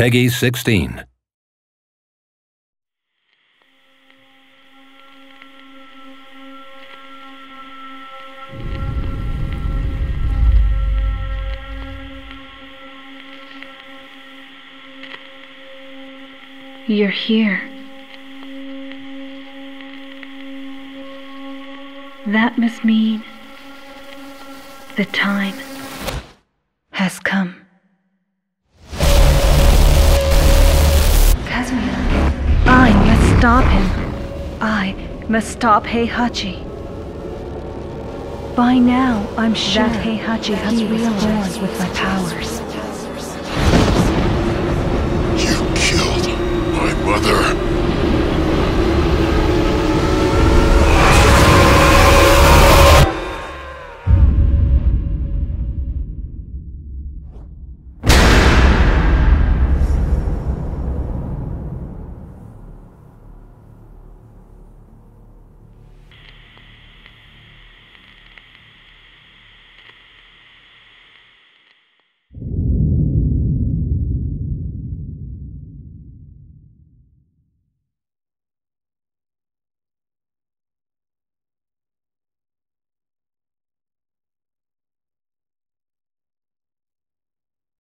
PEGI 16. You're here. That must mean the time has come. Stop him. I must stop Heihachi. By now, I'm sure that Heihachi has realized with my powers.